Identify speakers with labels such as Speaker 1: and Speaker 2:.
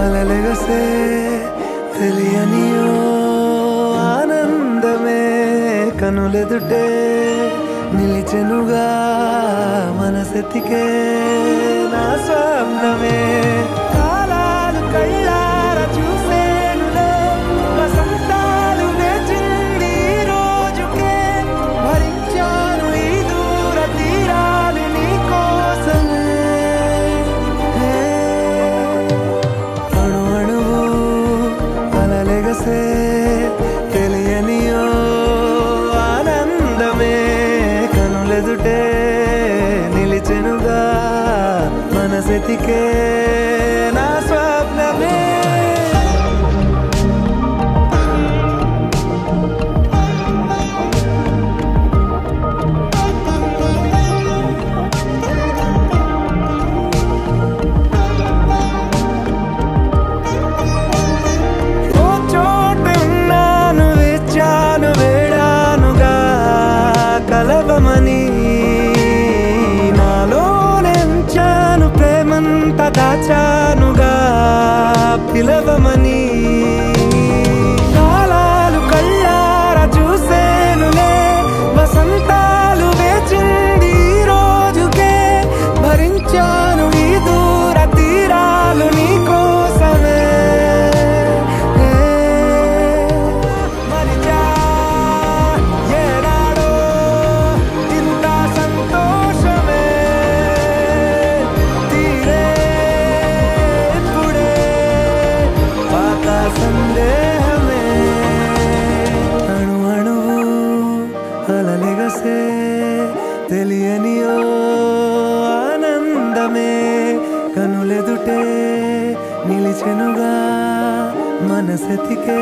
Speaker 1: అలలెగసే తెలియనియో ఆనందమే కనులెదుటే నిలిచెనుగా మనసెతికే నా as etiquetas. love a money అలలిగసే తెలియనియో ఆనందమే. కనులెదుటే నిలిచెనుగా మనసెతికే.